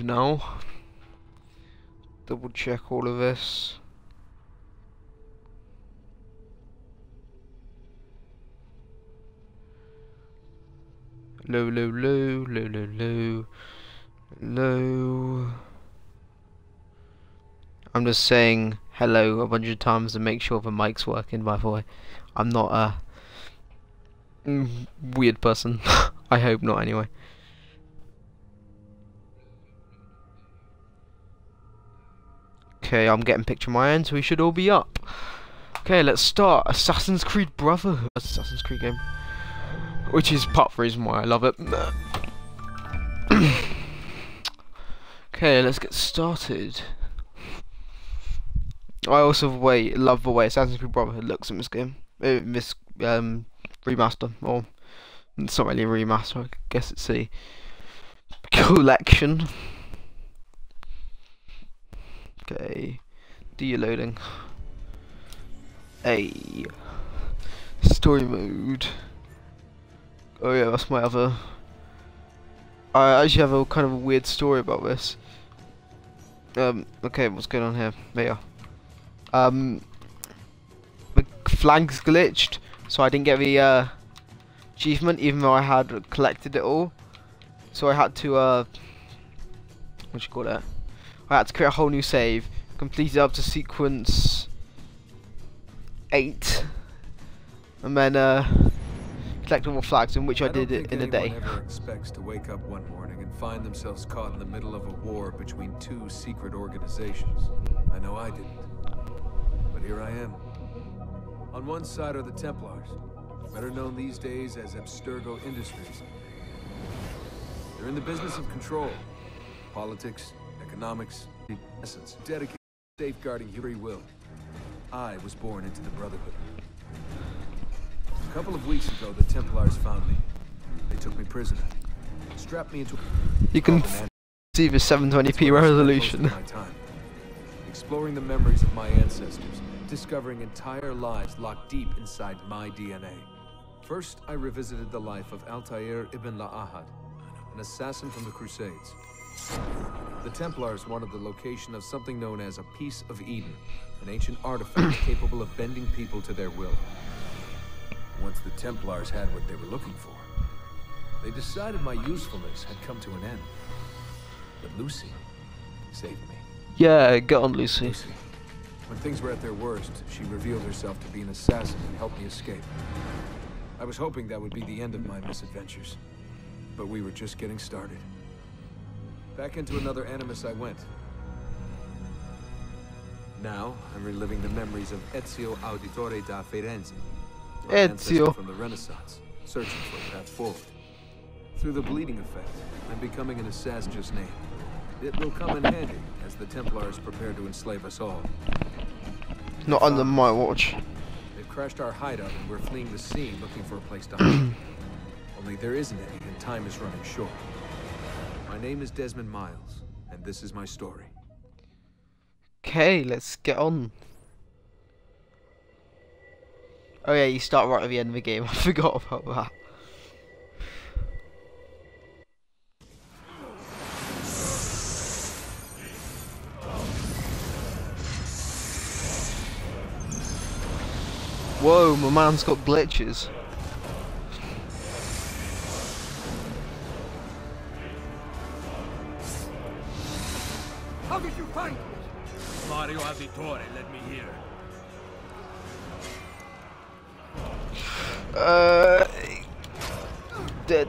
now. Double check all of this. Low, low, low, low, low, low, low. I'm just saying hello a bunch of times to make sure the mic's working, by the way. I'm not a weird person. I hope not, anyway. Okay, I'm getting picture my end, so we should all be up. Okay, let's start. Assassin's Creed Brotherhood. Assassin's Creed game. Which is part of the reason why I love it. okay, let's get started. I also way, love the way Assassin's Creed Brotherhood looks in this game. Uh, this um, remaster, or it's not really a remaster, I guess it's a collection. Okay, de-loading. A story mode. Oh yeah, that's my other. I actually have a kind of a weird story about this. Um, okay, what's going on here? There Um, the flags glitched, so I didn't get the uh, achievement, even though I had collected it all. So I had to, uh, what you call it? I had to create a whole new save, Completed up to sequence 8, and then, uh, collectible flags, in which I, I did it in a day. Ever expects to wake up one morning and find themselves caught in the middle of a war between two secret organizations. I know I didn't. But here I am. On one side are the Templars, better known these days as Abstergo Industries. They're in the business of control, politics, economics, essence, dedicated to safeguarding free will. I was born into the Brotherhood. A couple of weeks ago, the Templars found me. They took me prisoner, strapped me into. You can see the 720p resolution. Exploring the memories of my ancestors, discovering entire lives locked deep inside my DNA. First, I revisited the life of Altair ibn La'ahad, an assassin from the Crusades. The Templars wanted the location of something known as a Piece of Eden, an ancient artifact capable of bending people to their will. Once the Templars had what they were looking for, they decided my usefulness had come to an end. But Lucy saved me. Yeah, get on Lucy. Lucy. When things were at their worst, she revealed herself to be an assassin and helped me escape. I was hoping that would be the end of my misadventures. But we were just getting started. Back into another Animus I went. Now, I'm reliving the memories of Ezio Auditore da Firenze. Ezio. From the Renaissance, searching for a path forward. Through the bleeding effect, I'm becoming an assassin name. It will come in handy as the Templars prepare to enslave us all. Not under my watch. They've crashed our hideout and we're fleeing the scene looking for a place to hide. Only there isn't any and time is running short. My name is Desmond Miles, and this is my story. Okay, let's get on. Oh yeah, you start right at the end of the game. I forgot about that. Whoa, my man's got glitches. Mario led me here. Uh, dead.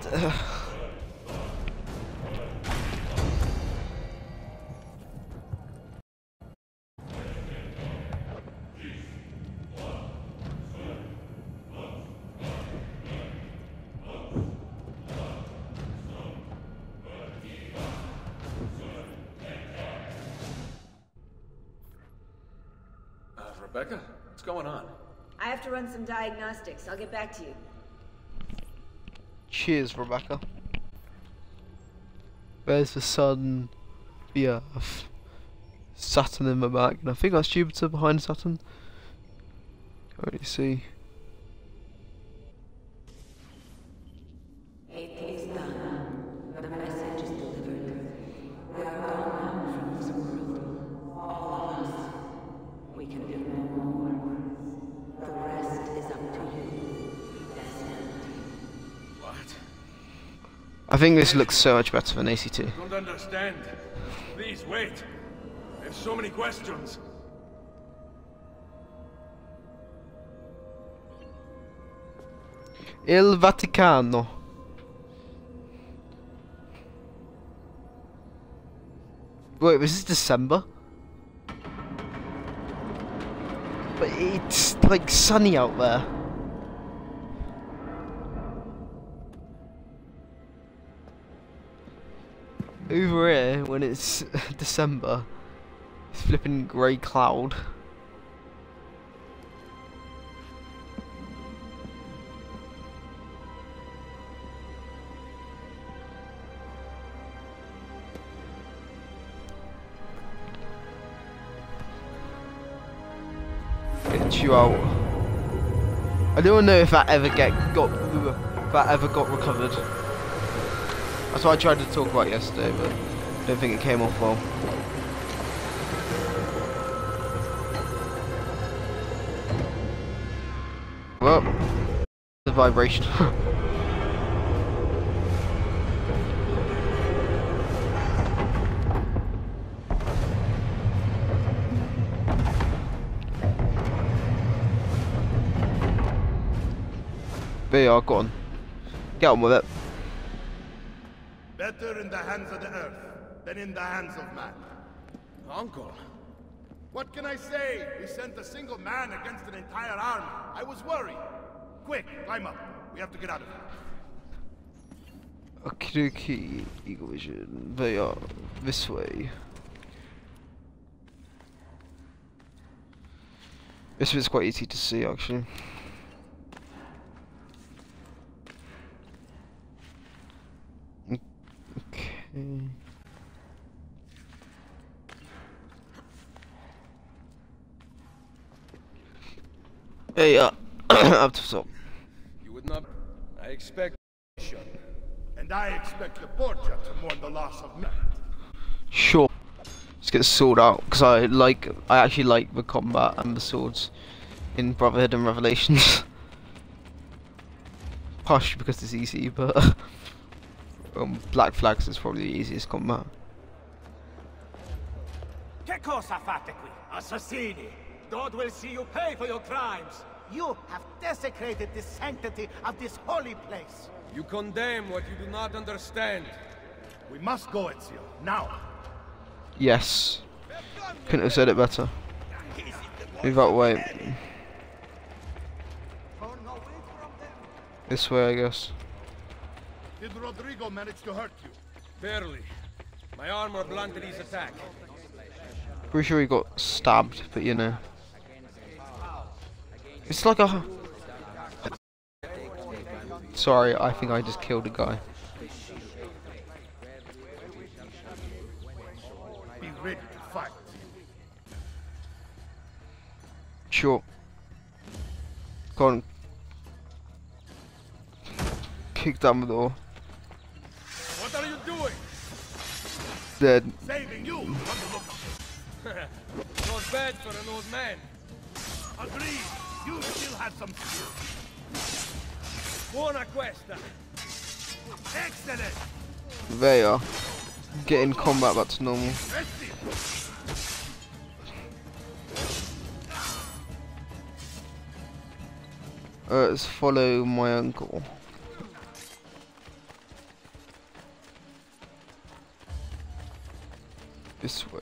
Some diagnostics. I'll get back to you. Cheers, Rebecca. There's the sun, Earth, Saturn in the back, and I think that's Jupiter behind Saturn. Can't really see. Think this looks so much better than AC2. Don't understand. Please wait. I have so many questions. Il Vaticano. Wait, was this December? But it's like sunny out there. Over here, when it's December, it's flipping grey cloud. Get you out. I don't know if that ever get got if that ever got recovered. That's what I tried to talk about yesterday, but I don't think it came off well. Well, the vibration. Are, go on. Get on with it. Better in the hands of the earth than in the hands of man. Uncle. What can I say? We sent a single man against an entire army. I was worried. Quick, climb up. We have to get out of here. Okie dokie, Eagle Vision. They are this way. This is quite easy to see actually. Okay. Hey, uh, up to top. You would not... I expect... And I expect the Borgia to mourn the loss of men. Sure. Let's get the sword out because I like. I actually like the combat and the swords in Brotherhood and Revelations. Partially because it's easy, but um, Black Flags is probably the easiest combat. Che cosa fate qui? Assassini! God will see you pay for your crimes! You have desecrated the sanctity of this holy place! You condemn what you do not understand. We must go, Ezio. Now. Yes. Couldn't have said it better. Move out way. This way, I guess. Did Rodrigo manage to hurt you? Barely. My armor blunted his attack. Pretty sure he got stabbed, but you know. It's like a. Sorry, I think I just killed a guy. Be ready to fight. Sure. Go on. Kick down the door. Dead. Saving you on the lookout. Not bad for an old man. Agreed. You still have some skill. Buona questa. Excellent. There you are. Get in combat back to normal. Uh, let's follow my uncle. This way.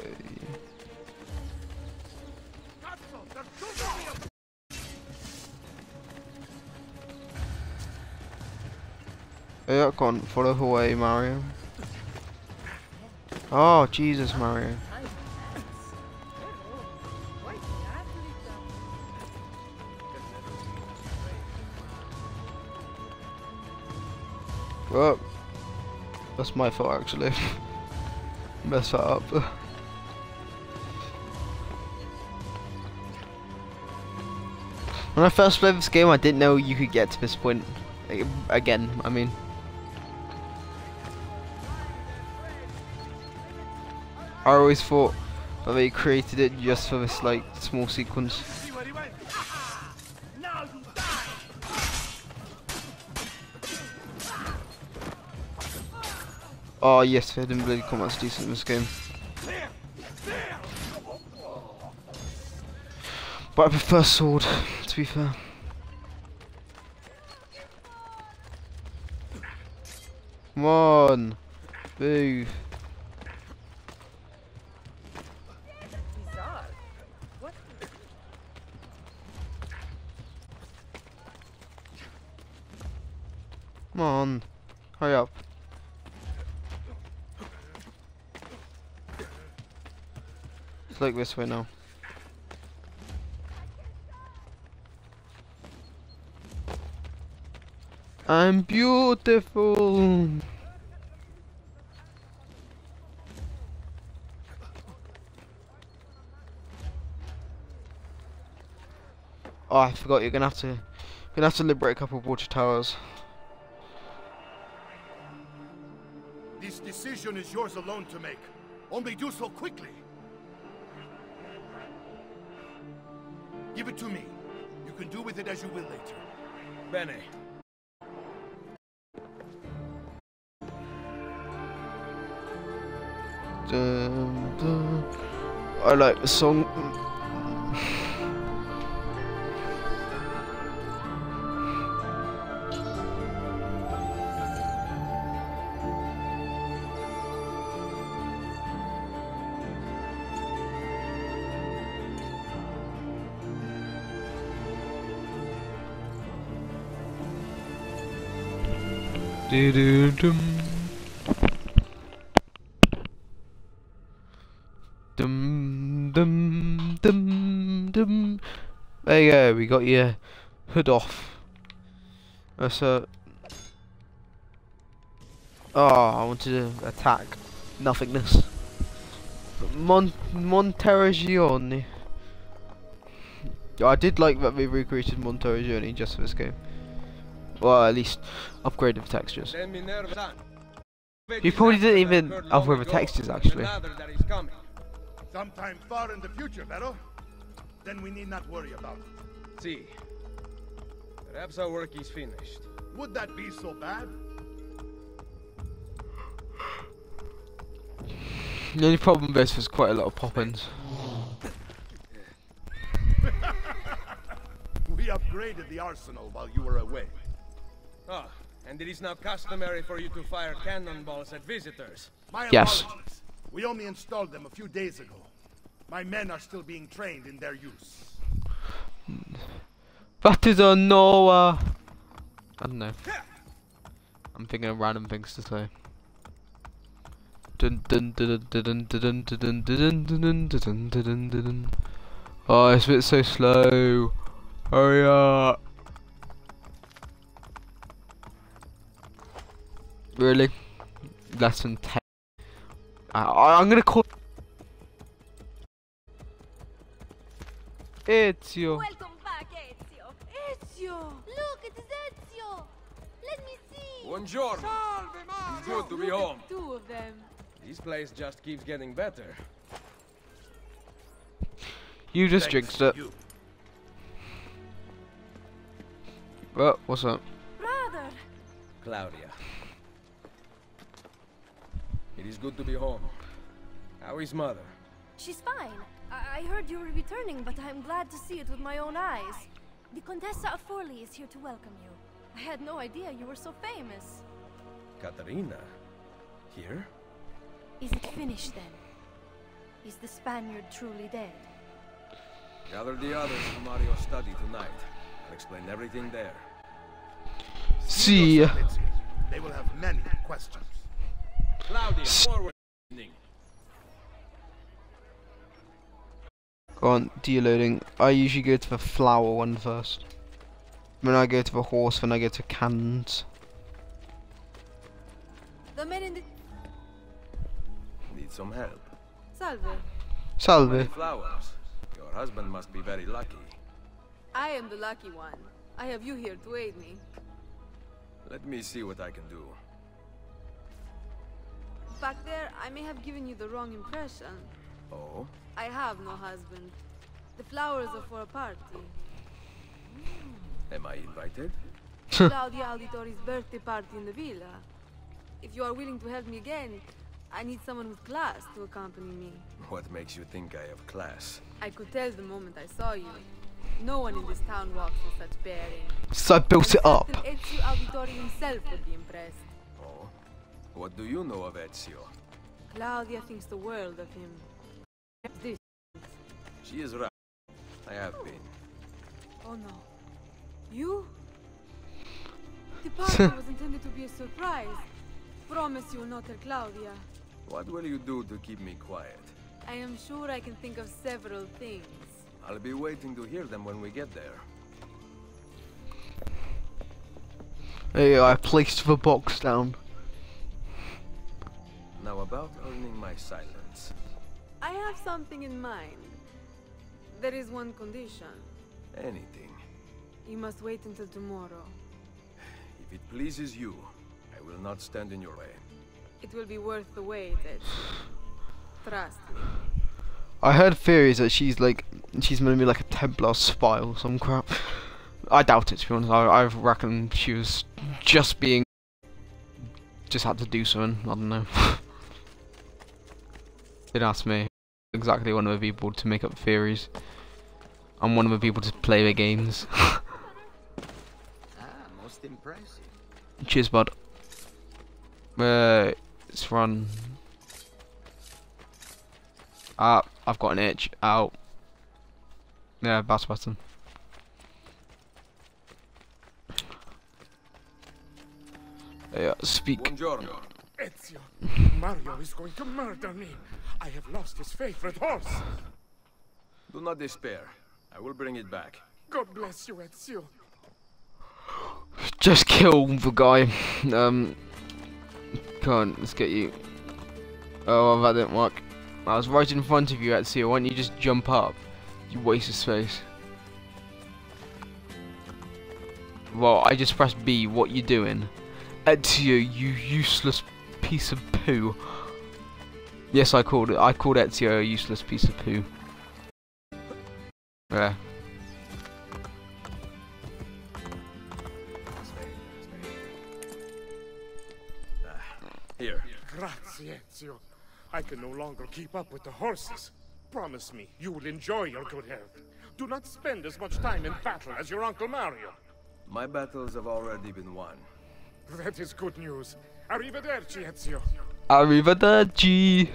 Yeah, go on, follow her way, Mario. Oh, Jesus, Mario. Well, that's my fault actually. Mess that up. When I first played this game, I didn't know you could get to this point. Again, I mean. I always thought that they created it just for this like small sequence. Oh yes, hidden blade combat's decent in this game. But I prefer sword, to be fair. Come on, move. Bizarre. What? Come on, hurry up. It's like this way now. I'm beautiful. Oh, I forgot. You're gonna have to, you're gonna have to liberate a couple of water towers. This decision is yours alone to make. Only do so quickly. Give it to me. You can do with it as you will later. Bene. Dun, dun. I like the song. Do-do-dum. Dum dum dum dum. There you go. We got your hood off. That's a. Oh, I wanted to attack nothingness. Mon Monteriggioni. I did like that they recreated Monteriggioni just for this game. Well, at least upgraded the textures. Then Minerva's son. You probably didn't even occurred long upgrade the textures, actually. Another that is coming. Sometime far in the future, Vero. Then we need not worry about it. See. Perhaps our work is finished. Would that be so bad? The only problem with this was quite a lot of pop-ins. We upgraded the arsenal while you were away. Oh, and it is now customary for you to fire cannonballs at visitors. My yes. Apologies. We only installed them a few days ago. My men are still being trained in their use. That is a no. I don't know. I'm thinking of random things to say. Oh, it's a bit so slow. Hurry up. Really? Less than ten. I, I, I'm gonna call. Ezio. Welcome back, Ezio. Ezio! Look, it is Ezio! Let me see! Buongiorno. It's good to be Look at home. Two of them. This place just keeps getting better. You just Thanks jinxed to it. You. Oh, what's up? Brother! Claudia. It is good to be home. How is mother? She's fine. I, I heard you were returning, but I'm glad to see it with my own eyes. The Contessa of Forli is here to welcome you. I had no idea you were so famous. Caterina? Here? Is it finished then? Is the Spaniard truly dead? Gather the others to Mario's study tonight. I'll explain everything there. See ya. They will have many questions. Claudia, forward. Go on, deloading. I usually go to the flower one first. Then I go to the horse, then I go to cannons. The men in the... Need some help. Salve. Salve. flowers. Your husband must be very lucky. I am the lucky one. I have you here to aid me. Let me see what I can do. Back there, I may have given you the wrong impression. Oh? I have no husband. The flowers are for a party. Am I invited? Claudia Auditore's birthday party in the villa. if you are willing to help me again, I need someone with class to accompany me. What makes you think I have class? I could tell the moment I saw you. No one in this town walks with such bearing. So I built it up. Ezio Auditore himself would be impressed. What do you know of Ezio? Claudia thinks the world of him. This. She is right. I have been. Oh no. You? The party was intended to be a surprise. Promise you will not tell Claudia. What will you do to keep me quiet? I am sure I can think of several things. I'll be waiting to hear them when we get there. Hey, I placed the box down. Now about earning my silence. I have something in mind. There is one condition. Anything. You must wait until tomorrow. If it pleases you, I will not stand in your way. It will be worth the wait, Ezio. Trust me. I heard theories that she's like, she's gonna be like a Templar spy or some crap. I doubt it to be honest. I, I reckon she was just being, just had to do something. I don't know. Did ask me. Exactly one of the people to make up theories. I'm one of the people to play the games. Ah, most impressive. Cheers, bud. Uh, let's run. Ah, I've got an itch. Ow. Yeah, bounce button. Yeah, speak. Buongiorno. Ezio, Mario is going to murder me. I have lost his favorite horse. Do not despair. I will bring it back. God bless you, Ezio. Just kill the guy. Um, come on, let's get you. Oh, well, that didn't work. I was right in front of you, Ezio. Why don't you just jump up? You waste of space. Well, I just pressed B. What you doing? Ezio, you useless piece of poo. Yes, I called it. I called Ezio a useless piece of poo. Yeah. Here. Grazie, Ezio. I can no longer keep up with the horses. Promise me you will enjoy your good health. Do not spend as much time in battle as your Uncle Mario. My battles have already been won. That is good news. Arrivederci, Ezio. Arrivederci.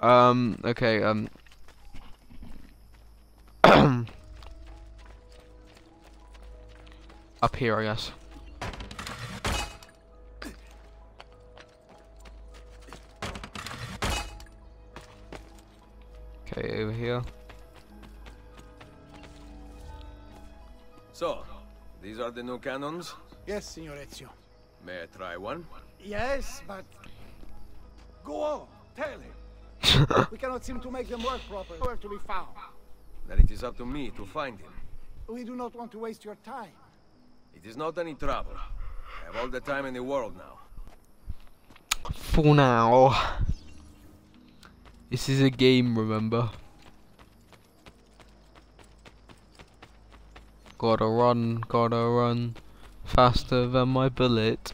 um. Okay. Um. Up here, I guess. Okay, over here. So, these are the new cannons? Yes, Signor Ezio. May I try one? Yes, but... Go on, tell him. we cannot seem to make them work properly. Where to be found? Then it is up to me to find him. We do not want to waste your time. It is not any trouble. I have all the time in the world now. For now. This is a game, remember? Gotta run, gotta run, faster than my bullet.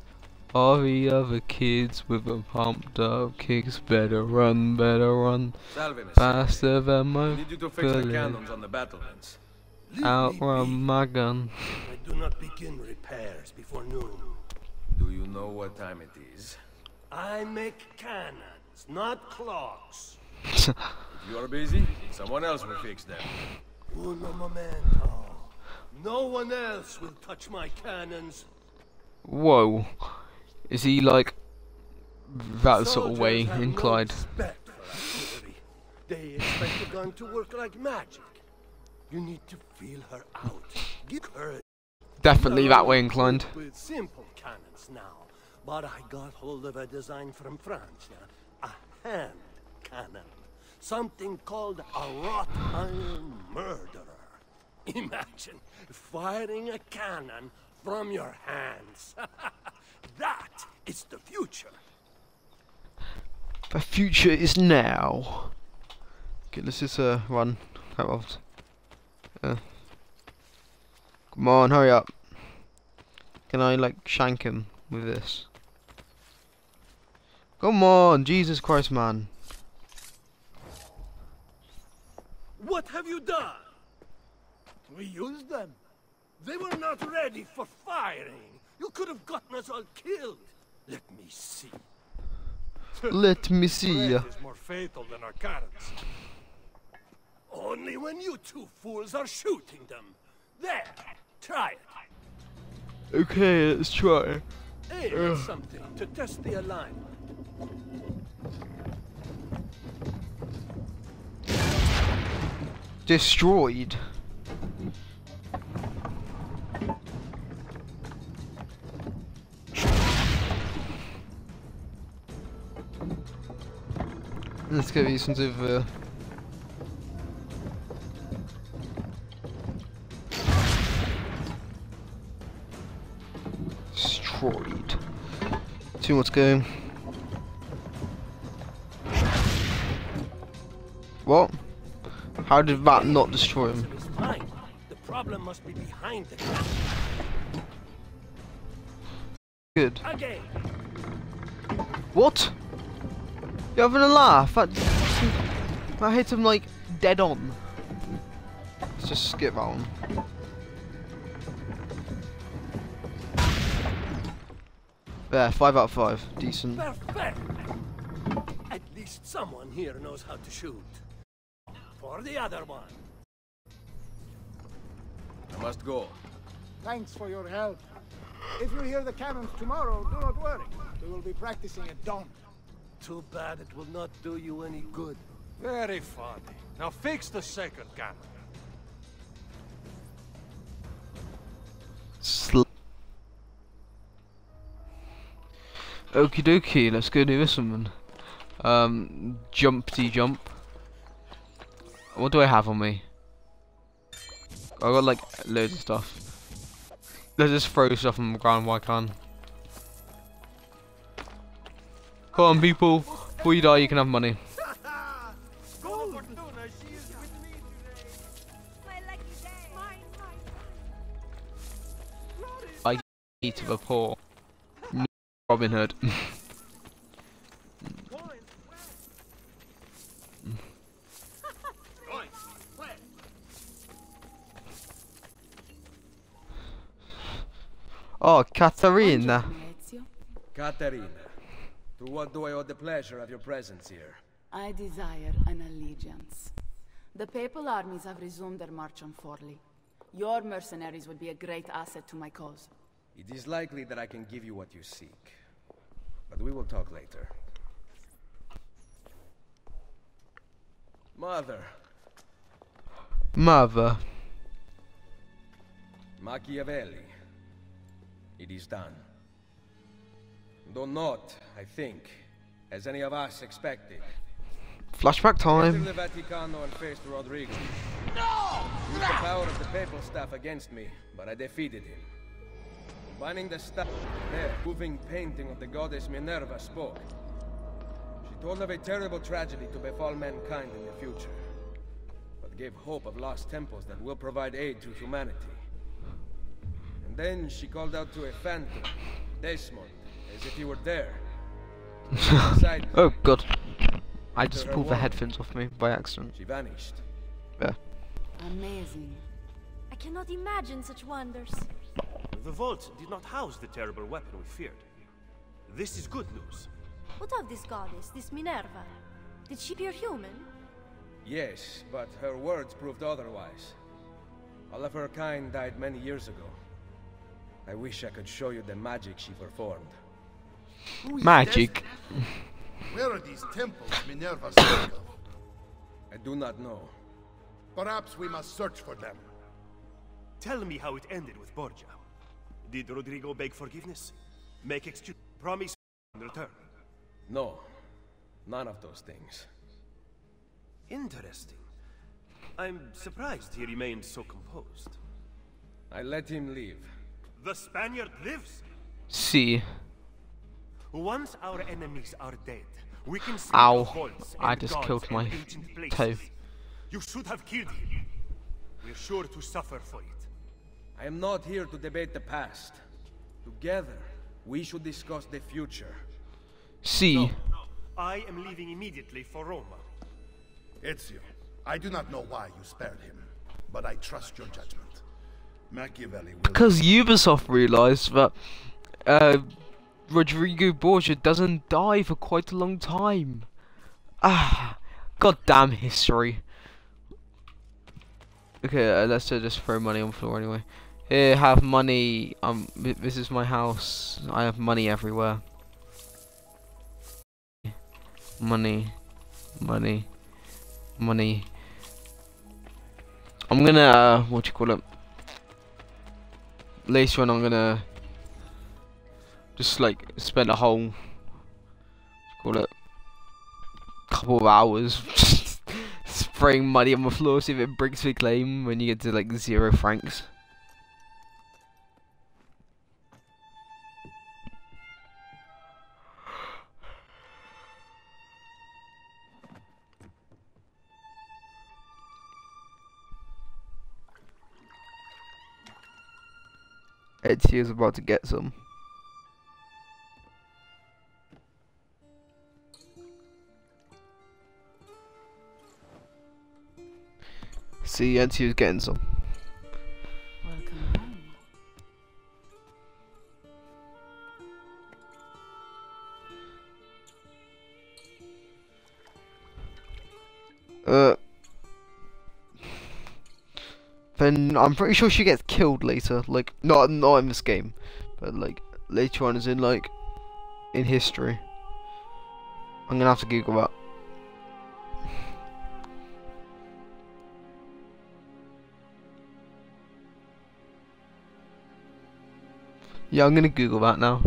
All the other kids with the pumped up kicks better run, better run, Salve, faster than I my need you to fix the cannons on the battlements. Outrun my gun. I do not begin repairs before noon. Do you know what time it is? I make cannons, not clocks. If you are busy, someone else will fix them. Uno momento. No one else will touch my cannons. Whoa. Is he like that sort of way no inclined? respect for artillery. They expect a gun to work like magic. You need to feel her out. Give her a Definitely that way inclined. With simple cannons now, but I got hold of a design from France, a hand cannon, something called a wrought iron murderer. Imagine firing a cannon from your hands. that is the future. The future is now. Okay, let's just uh, run. Uh, come on, hurry up. Can I like shank him with this? Come on, Jesus Christ, man. What have you done? We used them. They were not ready for firing. You could have gotten us all killed. Let me see. Let me see. Breath is more fatal than our. Only when you two fools are shooting them. There. Try it. Okay, let's try. Aim something to test the alignment. Destroyed. Let's get these ones over. Destroyed. Two more to go. What? How did that not destroy him? The problem must be behind the. Good. What? You're having a laugh? That, that hit him like dead on. Let's just skip that one. There, five out of five. Decent. Perfect. At least someone here knows how to shoot. For the other one. I must go. Thanks for your help. If you hear the cannons tomorrow, do not worry. We will be practicing at dawn. Too bad it will not do you any good. Very funny. Now fix the second camera. Sl Okie dokie, let's go do this one then. Um, jumpty jump. What do I have on me? I got like loads of stuff. Let's just throw stuff on the ground while I can. Come on people, before you die you can have money. I eat of a poor. Robin Hood. oh, Caterina. Caterina, to what do I owe the pleasure of your presence here? I desire an allegiance. The papal armies have resumed their march on Forli. Your mercenaries would be a great asset to my cause. It is likely that I can give you what you seek. But we will talk later. Mother, Mother. Machiavelli. It is done. Though not, I think, as any of us expected. Flashback time. the Vaticano and faced Rodrigo. No! Used the power of the papal staff against me, but I defeated him. Finding the staff there, moving painting of the goddess Minerva spoke. She told of a terrible tragedy to befall mankind in the future, but gave hope of lost temples that will provide aid to humanity. And then she called out to a phantom, Desmond, as if he were there. Oh god. I just pulled the headphones off me by accident. She vanished. There. Amazing. I cannot imagine such wonders. The vault did not house the terrible weapon we feared. This is good news. What of this goddess, this Minerva? Did she appear human? Yes, but her words proved otherwise. All of her kind died many years ago. I wish I could show you the magic she performed. Who is Magic. Where are these temples Minerva spoke of? I do not know. Perhaps we must search for them. Tell me how it ended with Borgia. Did Rodrigo beg forgiveness? Make excuse? Promise in return? No. None of those things. Interesting. I'm surprised he remained so composed. I let him leave. The Spaniard lives! See. Once our enemies are dead, we can Ow. I just gods killed and my ancient places. toe. You should have killed him. We're sure to suffer for it. I am not here to debate the past. Together, we should discuss the future. See. I am leaving immediately for Roma. Ezio, I do not know why you spared him, but I trust your judgment. Machiavelli will... Because Ubisoft realised that uh, Rodrigo Borgia doesn't die for quite a long time. Ah, goddamn history. Okay, uh, let's uh, just throw money on the floor anyway. Here, have money. Um, this is my house. I have money everywhere. Money, money, money. I'm gonna, uh, what you call it? Later on, I'm gonna just like spend a whole, call it, couple of hours spraying money on the floor, see if it breaks the claim when you get to like zero francs. Etsy is about to get some. See, Etsy is getting some. Welcome home. Uh. Then I'm pretty sure she gets killed later. Like, not not in this game, but like later on, as in like in history. I'm gonna have to Google that. Yeah, I'm gonna Google that now.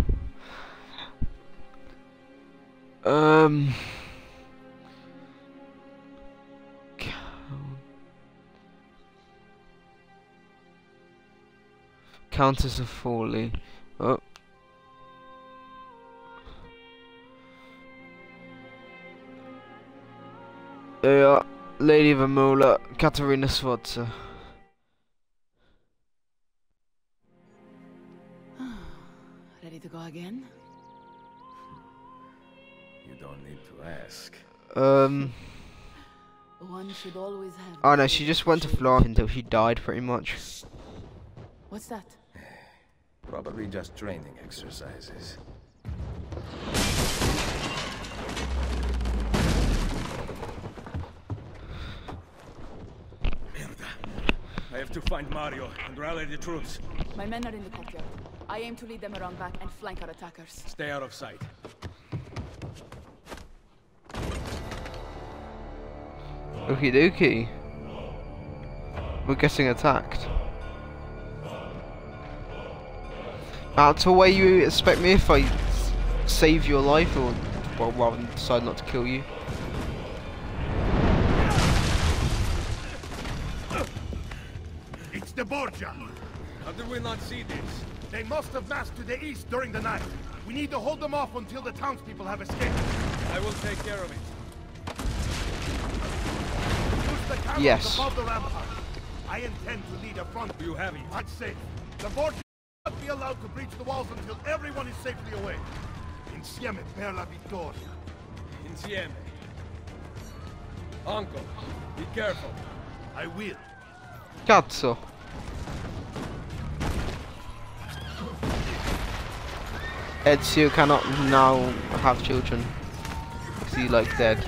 Um. Countess of Forli. Oh. Yeah, Lady of Imola, Caterina Sforza. Again? You don't need to ask. Um. One should always have. Oh no, she just went to Florence until she died, pretty much. What's that? Probably just training exercises. I have to find Mario and rally the troops. My men are in the courtyard. I aim to lead them around back and flank our attackers. Stay out of sight. Okie dokie. We're getting attacked. That's the way you expect me if I save your life, or well, rather than decide not to kill you. It's the Borgia! How did we not see this? They must have massed to the east during the night. We need to hold them off until the townspeople have escaped. I will take care of it. The Yes. above the rampart. I intend to lead a front. You have it. I'd say the Borgia will not be allowed to breach the walls until everyone is safely away. Insieme per la vittoria. Insieme. Uncle, be careful. I will. Cazzo. Ezio cannot now have children. He like dead?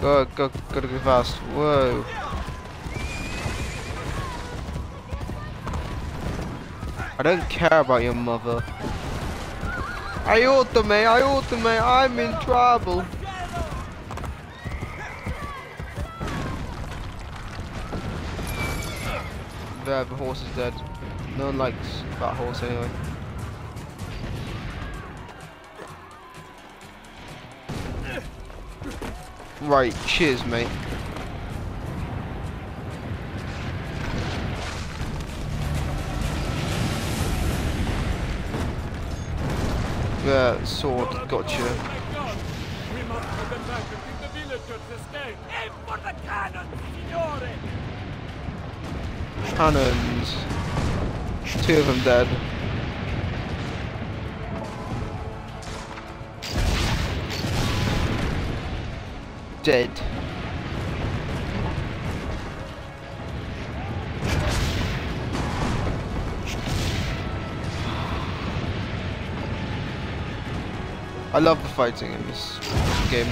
Go, go, gotta go fast. Whoa. I don't care about your mother. Aiutami, aiutami, I'm in trouble. There, the horse is dead. No one likes that horse anyway. Right, cheers, mate. Sword, the the cannon, signore! Cannons. Two of them dead. Dead. I love the fighting in this game.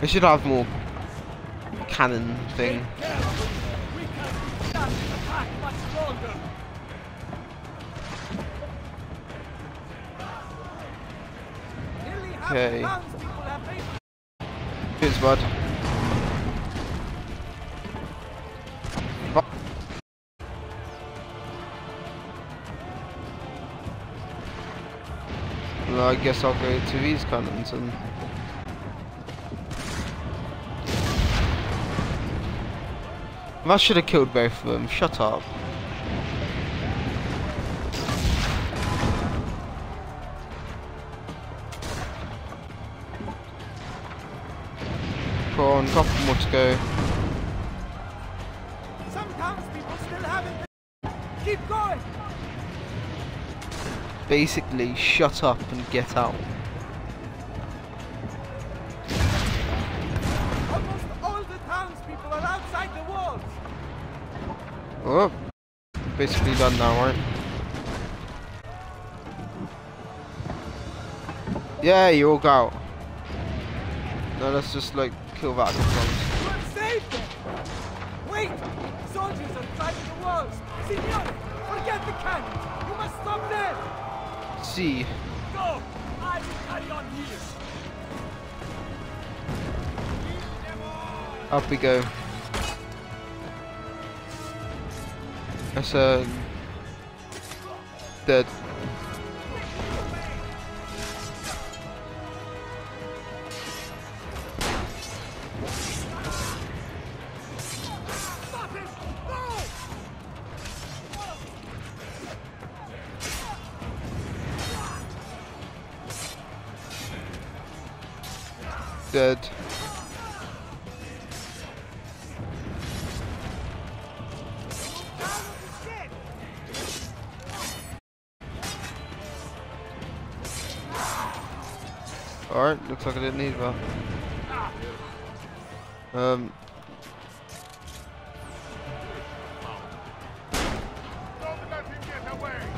They should have more cannon thing. Okay. Cheers, bud. Well, I guess I'll go to these cannons and I should have killed both of them. Shut up. Go. Some townspeople still haven't. Keep going. Basically, shut up and get out. Almost all the townspeople are outside the walls. Oh, basically done now, right? Yeah, you all go out. No, let's just like kill that See. Go. I will carry on here. Up we go. That's uh dead. Dead.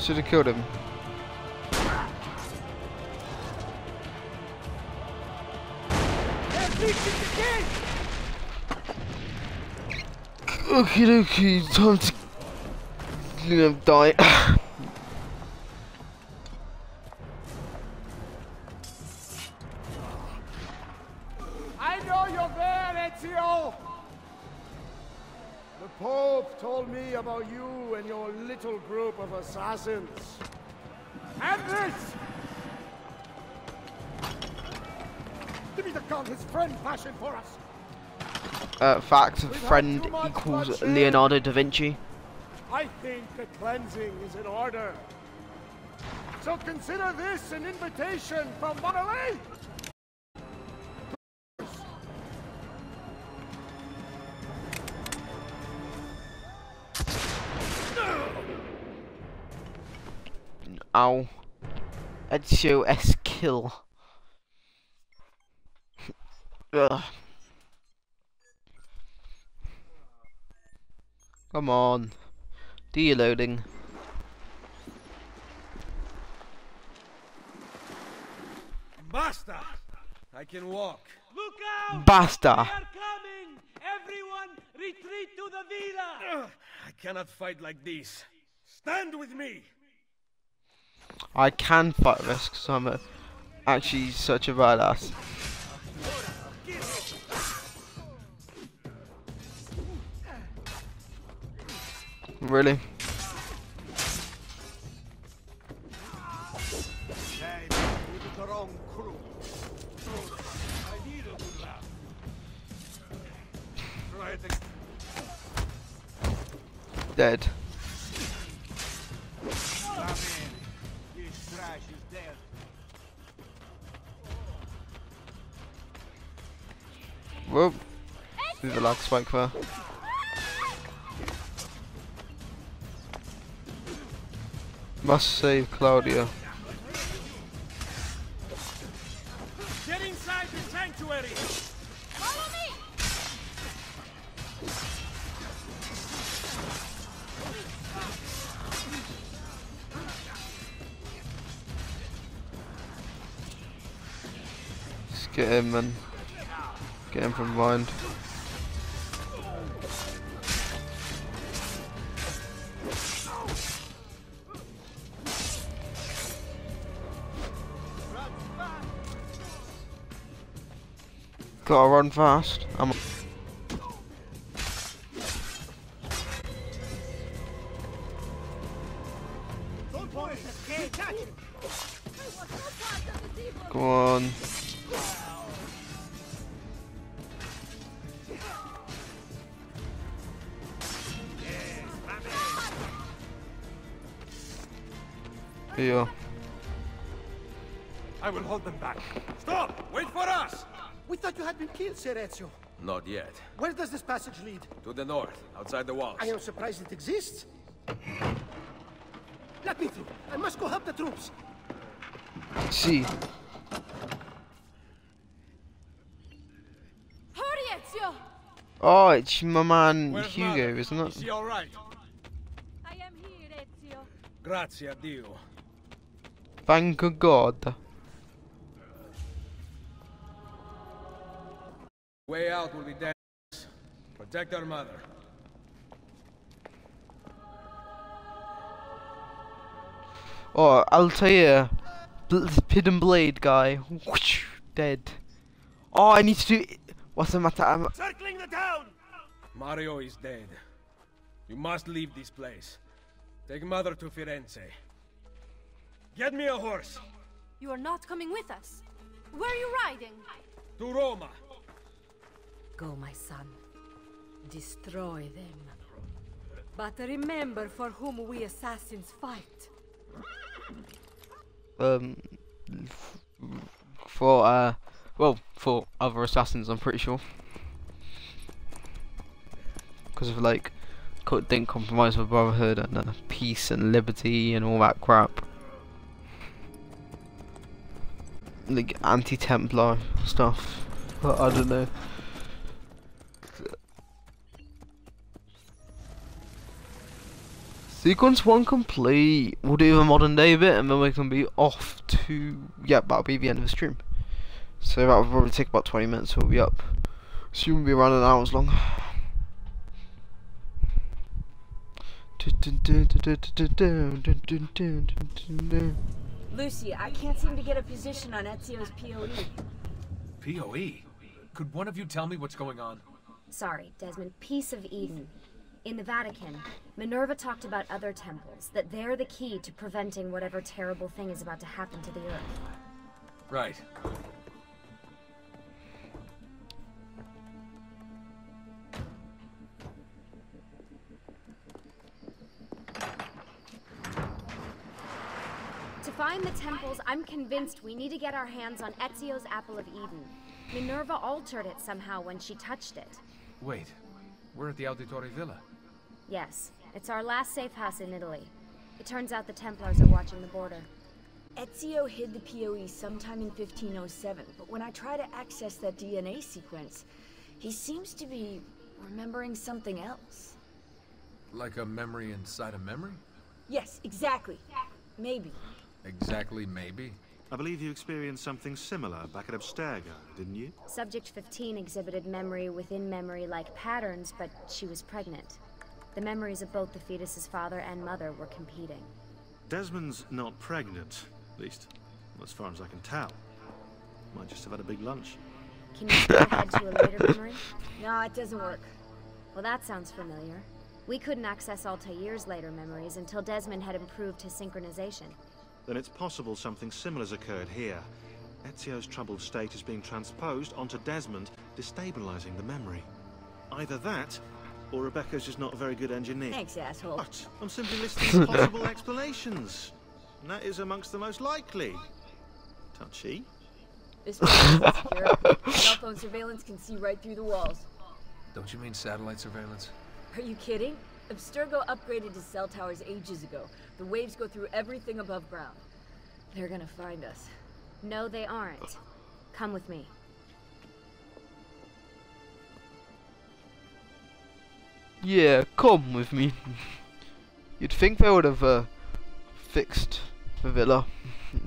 Should have killed him. Okie dokie, time to you know, die. Uh, fact, friend equals Leonardo da Vinci. I think a cleansing is in order. So consider this an invitation from Monterey. Ow. Ezio S kill. Ugh. Come on. Do your loading. Basta! I can walk. Look out! Basta. They are coming! Everyone, retreat to the villa! I cannot fight like this. Stand with me. I can fight this because I'm a, actually such a badass. Is dead. Whoop. Do the lag spike there. Must save Claudia. Get inside the sanctuary! Follow me! Just get him and get him from behind. Gotta run fast. I'm you had been killed, Sir Ezio. Not yet. Where does this passage lead? To the north, outside the walls. I am surprised it exists. Let me through. I must go help the troops. See. Hurry, Ezio! Oh, it's my man Where's Hugo, Mother? isn't Is it? she alright? I am here, Ezio. Grazie a Dio. Thank God. Way out will be dead. Protect our mother. Oh, Altair. Bl Hidden Blade guy. Whoosh, dead. Oh, I need to do. What's the matter? I'm... Circling the town! Mario is dead. You must leave this place. Take mother to Firenze. Get me a horse. You are not coming with us. Where are you riding? To Roma. Go, my son. Destroy them. But remember for whom we assassins fight. Um. f- For, uh. Well, for other assassins, I'm pretty sure. Because of, like. co- Didn't compromise with brotherhood and uh, peace and liberty and all that crap. Like anti Templar stuff. But I don't know. Sequence one complete. We'll do a modern day bit and then we can be off to yeah, that'll be the end of the stream. So that will probably take about twenty minutes, so we'll be up. So you won't be running hours long. Lucy, I can't seem to get a position on Ezio's POE. POE? Could one of you tell me what's going on? Sorry, Desmond. Piece of Eden. In the Vatican, Minerva talked about other temples, that they're the key to preventing whatever terrible thing is about to happen to the Earth. Right. To find the temples, I'm convinced we need to get our hands on Ezio's Apple of Eden. Minerva altered it somehow when she touched it. Wait, we're at the Auditore Villa. Yes, it's our last safe house in Italy. It turns out the Templars are watching the border. Ezio hid the POE sometime in 1507, but when I try to access that DNA sequence, he seems to be remembering something else. Like a memory inside a memory? Yes, exactly. Maybe. Exactly, maybe. I believe you experienced something similar back at Abstergo, didn't you? Subject 15 exhibited memory within memory like patterns, but she was pregnant. The memories of both the fetus's father and mother were competing. Desmond's not pregnant, at least as far as I can tell. Might just have had a big lunch. Can you skip ahead to a later memory? No, it doesn't work. Well, that sounds familiar. We couldn't access Altair's later memories until Desmond had improved his synchronization. Then it's possible something similar's occurred here. Ezio's troubled state is being transposed onto Desmond, destabilizing the memory. Either that, or Rebecca's just not a very good engineer. Thanks, asshole. What? I'm simply listing possible explanations. And that is amongst the most likely. Touchy. This place is secure. Cell phone surveillance can see right through the walls. Don't you mean satellite surveillance? Are you kidding? Abstergo upgraded his cell towers ages ago. The waves go through everything above ground. They're gonna find us. No, they aren't. Come with me. Yeah, come with me. You'd think they would have uh, fixed the villa.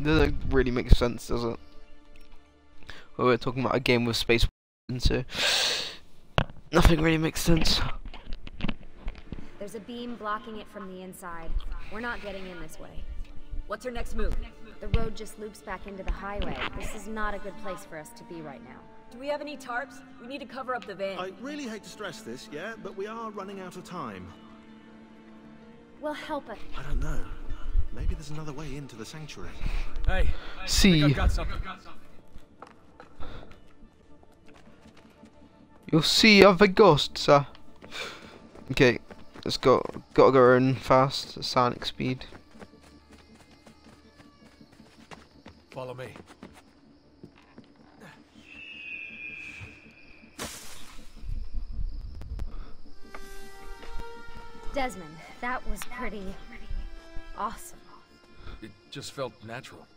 Doesn't really make sense, does it? Well, we're talking about a game with space, so nothing really makes sense. There's a beam blocking it from the inside. We're not getting in this way. What's our next move? The road just loops back into the highway. This is not a good place for us to be right now. Do we have any tarps? We need to cover up the van. I really hate to stress this, yeah, but we are running out of time. Well, help us. I don't know. Maybe there's another way into the sanctuary. Hey, See. I've got. You'll see other ghosts, uh. Okay, let's go. Gotta go in fast, sonic speed. Follow me. Desmond, that was pretty awesome. It just felt natural.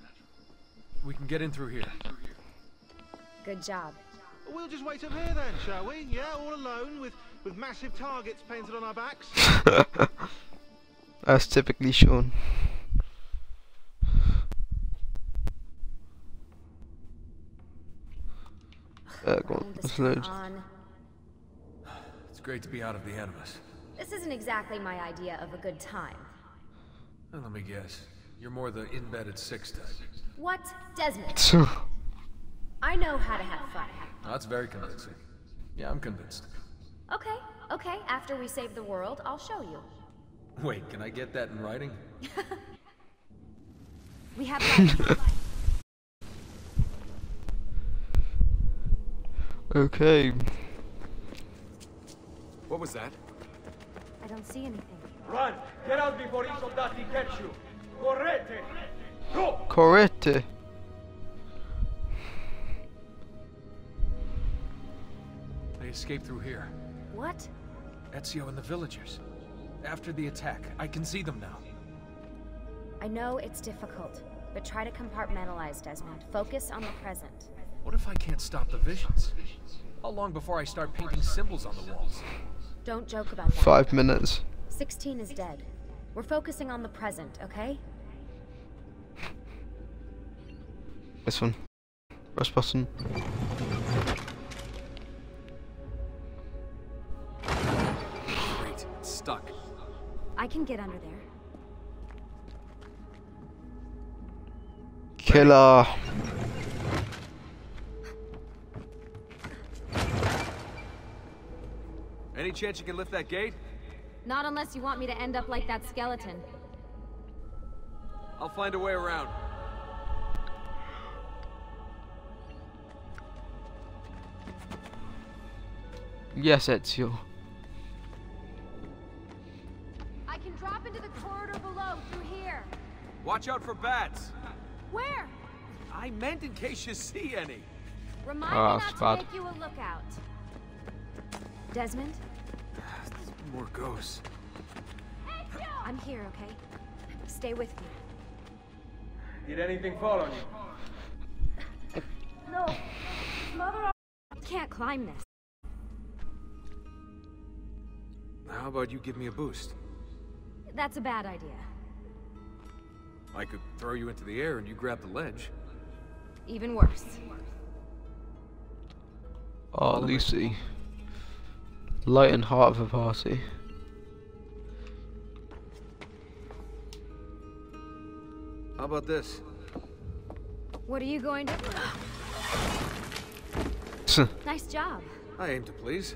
We can get in through here. Good job. We'll just wait up here then, shall we? Yeah, all alone with, with massive targets painted on our backs. As typically shown. Uh, go on, let's thing on. It's great to be out of the Animus. This isn't exactly my idea of a good time. Well, let me guess. You're more the in-bed at six type. What? Desmond. I know how to have fun. That's very convincing. Yeah, I'm convinced. Okay, okay, after we save the world, I'll show you. Wait, can I get that in writing? We have light. Okay. What was that? I don't see anything. Run! Get out before i soldati catch you! Correte! Go! Correct. They escaped through here. What? Ezio and the villagers. After the attack, I can see them now. I know it's difficult, but try to compartmentalize, Desmond. Focus on the present. What if I can't stop the visions? How long before I start painting symbols on the walls? Don't joke about that. Five minutes. 16 is dead. We're focusing on the present, okay? This one. Press button. Great, it's stuck. I can get under there. Killer. Chance you can lift that gate? Not unless you want me to end up like that skeleton. I'll find a way around. Yes, Ezio. I can drop into the corridor below through here. Watch out for bats. Where? I meant in case you see any. Remind Ah, me not spot. to make you a lookout. Desmond, More ghosts. I'm here, okay? Stay with me. Did anything fall on you? No. Mother, can't climb this. How about you give me a boost? That's a bad idea. I could throw you into the air and you grab the ledge. Even worse. Oh, Lucy. Light and heart of a party. How about this? What are you going to... nice job. I aim to please.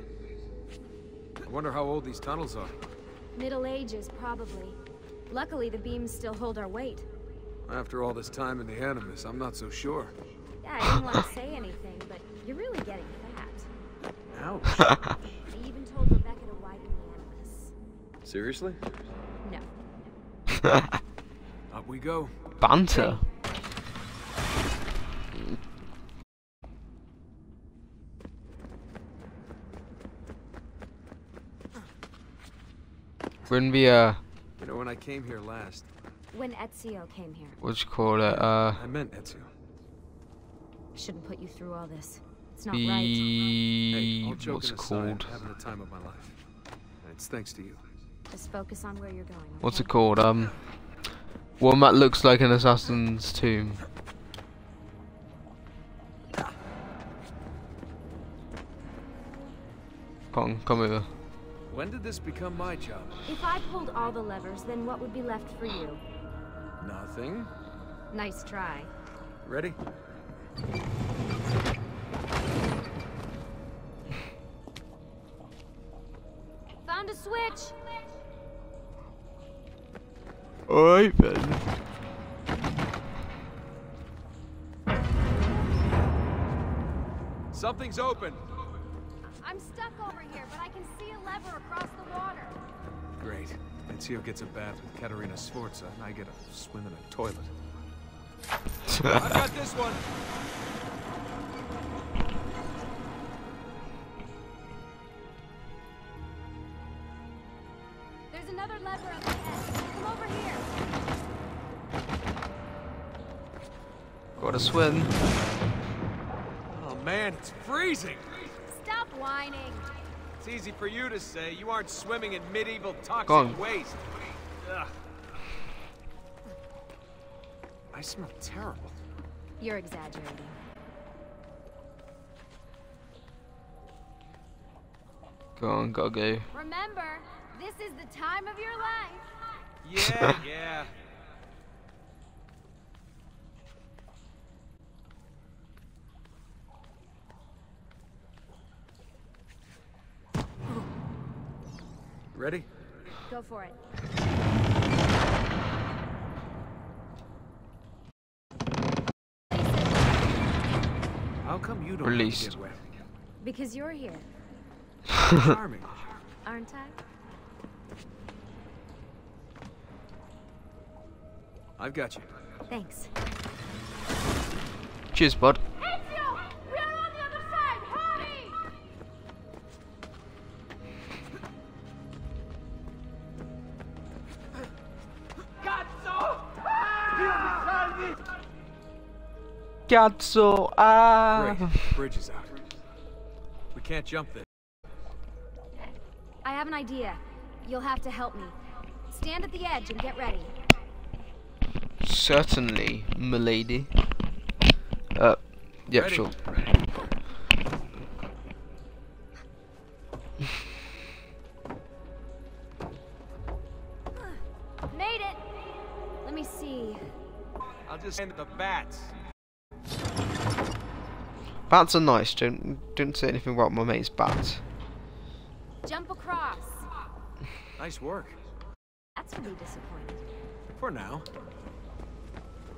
I wonder how old these tunnels are. Middle Ages, probably. Luckily, the beams still hold our weight. After all this time in the Animus, I'm not so sure. Yeah, I didn't want to say anything, but you're really getting fat. Ouch. Seriously? No. Up we go. Banter. when we uh, You know, when I came here last, When Ezio came here, what you call it? Uh, I meant Ezio. I shouldn't put you through all this. It's not right. Hey, all what's it aside, called? I'm having the time of my life. And it's thanks to you. Just focus on where you're going. What's it called? Um, one that looks like an assassin's tomb. Come on, come over. When did this become my job? If I pulled all the levers, then what would be left for you? Nothing. Nice try. Ready? Found a switch. Alright then. Something's open. I'm stuck over here, but I can see a lever across the water. Great. Ezio gets a bath with Caterina Sforza, and I get a swim in a toilet. I've got this one. Gotta swim. Oh man, it's freezing. Stop whining. It's easy for you to say. You aren't swimming in medieval toxic Go on. waste. Ugh. I smell terrible. You're exaggerating. Go on, gotta go. Remember, this is the time of your life. Yeah, yeah. Ready? Go for it. How come you don't Released. get wet? Because you're here, Charming. aren't I? I've got you. Thanks. Cheers, bud. Cazzo, ah! Great. Bridge is out. We can't jump this. I have an idea. You'll have to help me. Stand at the edge and get ready. Certainly, milady. Uh, yeah, Ready. sure. Made it! Let me see. I'll just end the bats. Bats are nice. Don't don't say anything about my mate's bats. Jump across. Nice work. That's really disappointing. For now.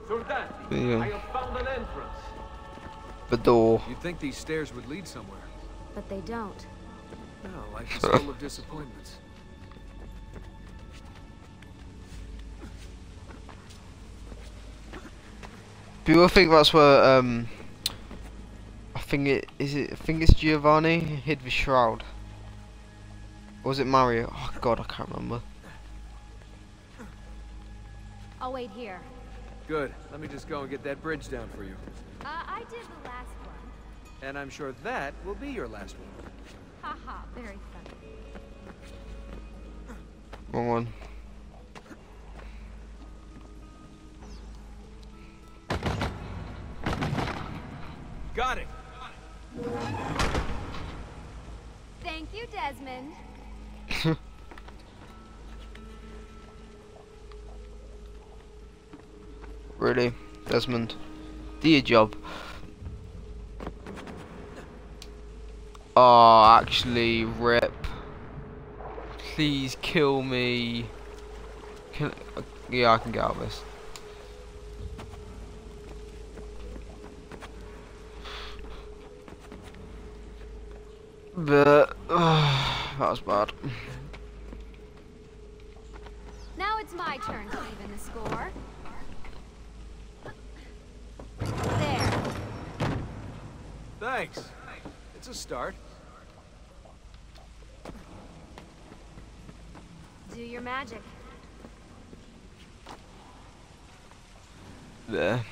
Soldati, yeah. I have found an entrance. The door. You'd think these stairs would lead somewhere. But they don't. No, life is full of disappointments. People think that's where um. I think it is it. I think it's Giovanni hid the shroud. Or was it Mario? Oh God, I can't remember. I'll wait here. Good. Let me just go and get that bridge down for you. Uh, I did the last one. And I'm sure that will be your last one. Haha, very funny. Wrong one. Got it. Thank you, Desmond. Really, Desmond. Do your job. Oh, actually, rip. Please kill me. Can, yeah, I can get out of this. But, that was bad. Now it's my turn to even the score. There. Thanks. It's a start. Do your magic. There.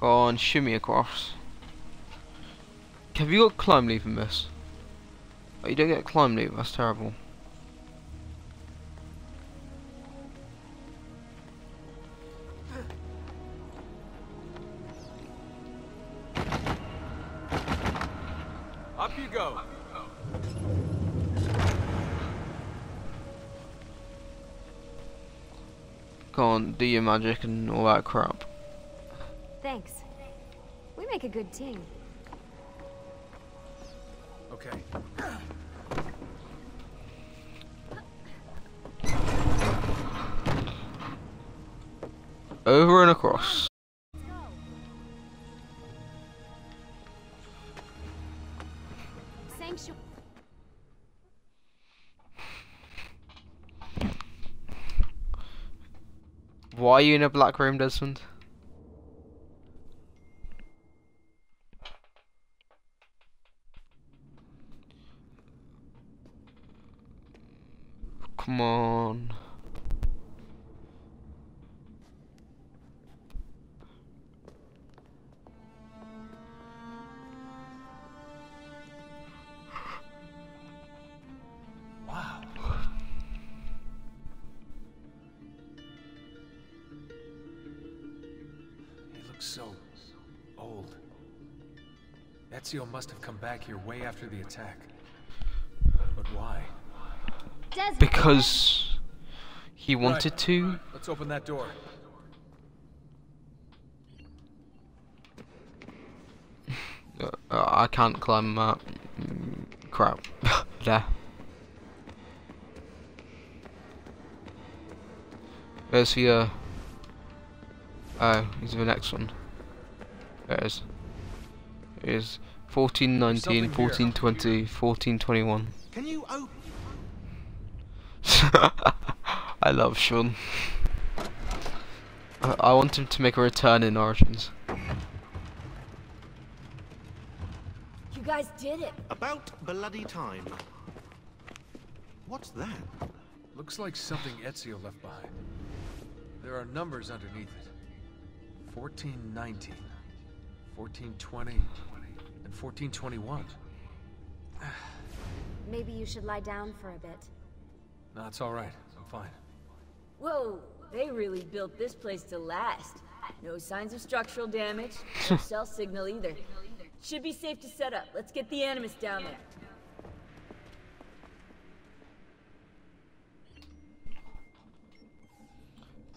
Go on, shimmy across. Have you got climb leave in this? Oh, you don't get climb leave, that's terrible. Up you go. Go on, do your magic and all that crap. Thanks. We make a good team. Okay. Over and across. Sanctuary. Why are you in a black room, Desmond? Back here way after the attack. But why? Because he wanted Right. to. Let's open that door. Uh, I can't climb that. Mm, crap. there. Where's the, uh... Oh, here's the next one. There it is. It is 1419, Something here. 1420, 1421. Can you open? I love Shaun. I, I want him to make a return in Origins. You guys did it. About bloody time. What's that? Looks like something Ezio left behind. There are numbers underneath it. 1419, 1420, and 1421. Maybe you should lie down for a bit. No, it's all right. I'm fine. Whoa, they really built this place to last. No signs of structural damage, no cell signal either. Should be safe to set up. Let's get the Animus down there.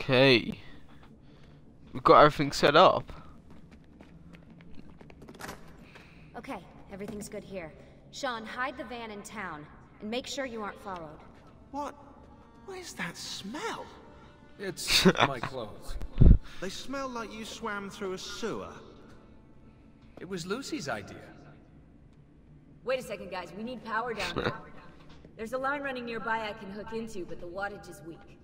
Okay. We've got everything set up. Okay, everything's good here. Shaun, hide the van in town and make sure you aren't followed. What? Where's that smell? It's my clothes. They smell like you swam through a sewer. It was Lucy's idea. Wait a second, guys. We need power down here. There's a line running nearby I can hook into, but the wattage is weak.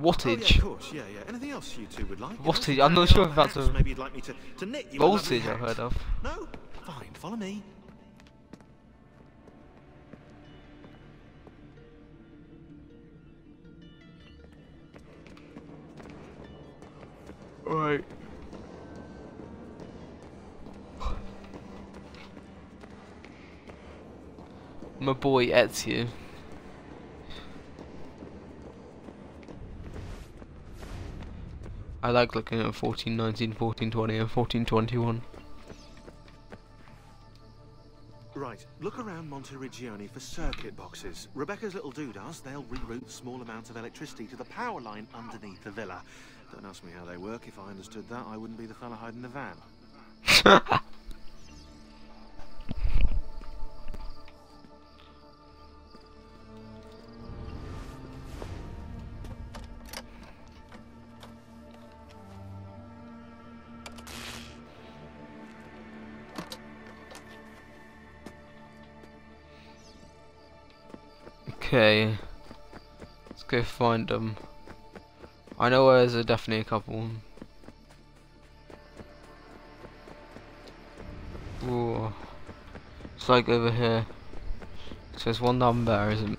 Oh, yeah, Wattage. of course, yeah, yeah. Anything else you two would like? Wattage. I'm not sure if that's a Maybe you'd like me to, to knit you voltage I've heard of. No? Fine, follow me. Alright. My boy Ezio. I like looking at 1419, 1420 and 1421. Right, look around Monteriggioni for circuit boxes. Rebecca's little doodahs, they'll reroute small amounts of electricity to the power line underneath the villa. Don't ask me how they work. If I understood that, I wouldn't be the fella hiding the van. Okay. Let's go find them. I know there's definitely a couple. Ooh. It's like over here. So there's one down there, isn't it?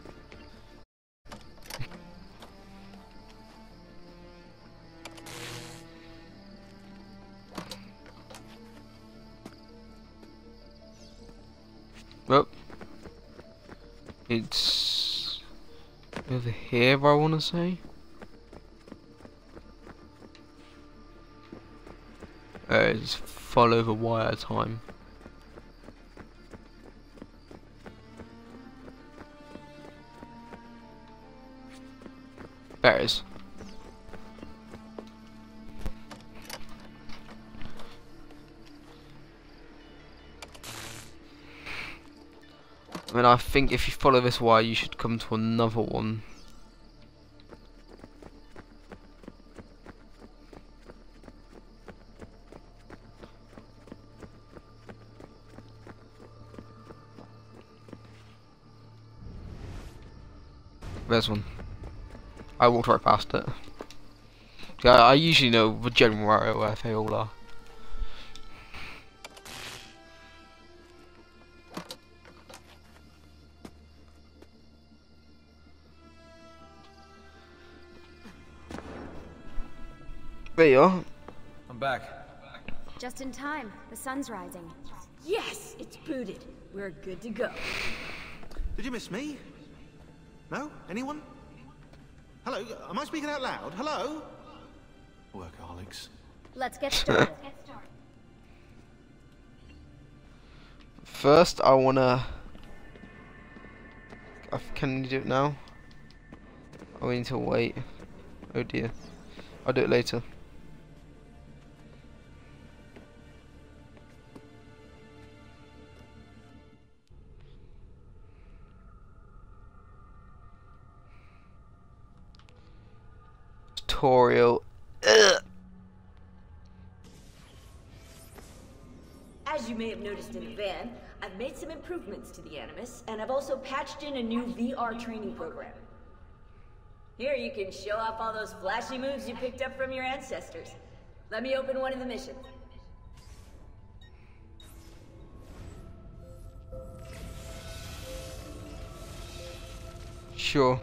it's here, I want to say. Uh, it's follow the wire time. There it is. I mean, I think if you follow this wire, you should come to another one. There's one. I walked right past it. Yeah, I usually know the general area where they all are. There you are. I'm back. Just in time. The sun's rising. Yes, it's booted. We're good to go. Did you miss me? No? Anyone? Hello? Am I speaking out loud? Hello? Workaholics. Let's get started. First, I wanna. I- Can you do it now? Oh, we need to wait. Oh dear. I'll do it later. Improvements to the Animus, and I've also patched in a new VR training program. Here you can show off all those flashy moves you picked up from your ancestors. Let me open one of the missions. Sure.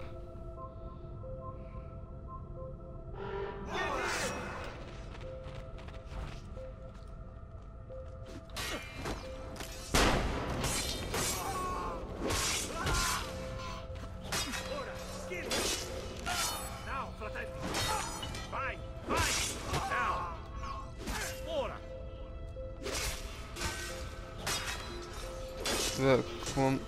Look, come on.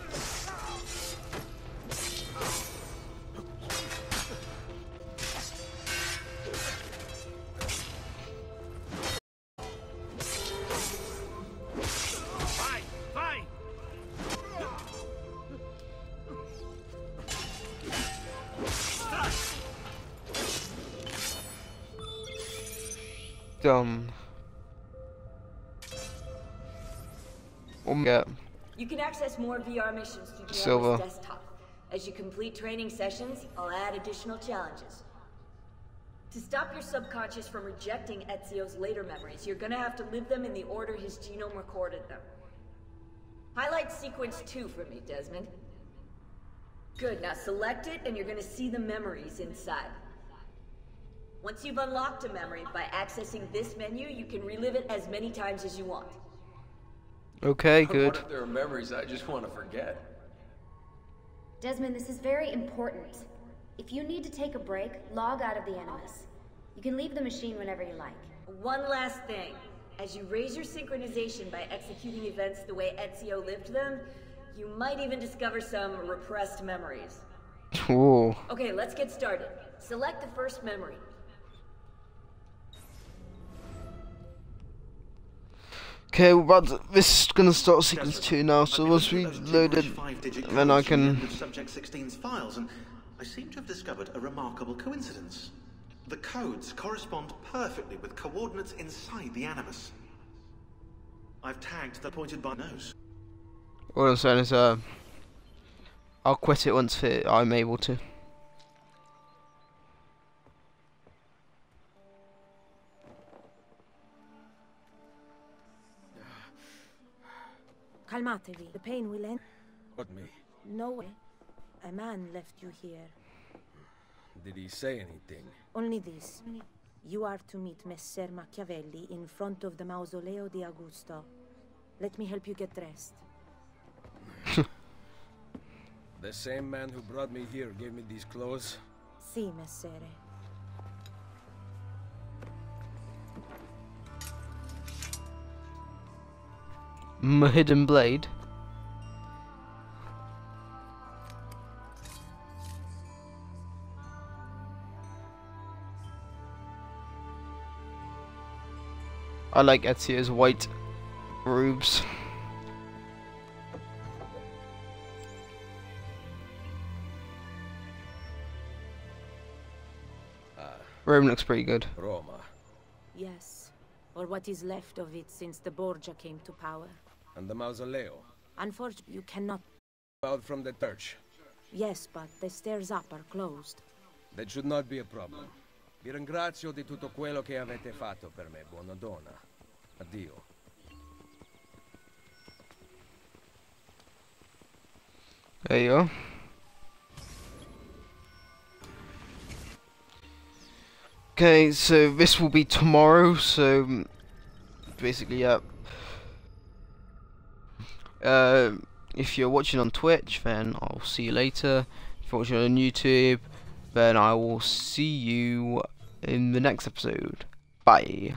Vai, can access more VR missions through Silver. Desktop. As you complete training sessions, I'll add additional challenges. To stop your subconscious from rejecting Ezio's later memories, you're gonna have to live them in the order his genome recorded them. Highlight sequence 2 for me, Desmond. Good, now select it and you're gonna see the memories inside. Once you've unlocked a memory, by accessing this menu, you can relive it as many times as you want. Okay, What good. if there are memories I just want to forget? Desmond, this is very important. If you need to take a break, log out of the Animus. You can leave the machine whenever you like. One last thing. As you raise your synchronization by executing events the way Ezio lived them, you might even discover some repressed memories. Ooh. Okay, let's get started. Select the first memory. Okay, but this is gonna start sequence two now. So once we loaded, then I can. Subject 16's files, and I seem to have discovered a remarkable coincidence. The codes correspond perfectly with coordinates inside the Animus. I've tagged the pointed by nose. All I'm saying is, uh, I'll quit it once it, I'm able to. Calmatevi. The pain will end. What me? No way. A man left you here. Did he say anything? Only this. You are to meet Messer Machiavelli in front of the Mausoleo di Augusto. Let me help you get dressed. The same man who brought me here gave me these clothes? Si, Messere. M hidden blade. I like Ezio's white robes. Uh, Rome looks pretty good. Roma. Yes. Or what is left of it since the Borgia came to power. And the mausoleo. Unfortunately, you cannot... Out from the church. Yes, but the stairs up are closed. That should not be a problem. Vi ringrazio di tutto quello che avete fatto per me, buona donna. Addio. There you oh. go. Okay, so this will be tomorrow, so basically, yeah. Uh, if you're watching on Twitch, then I'll see you later. If you're watching on YouTube, then I will see you in the next episode. Bye.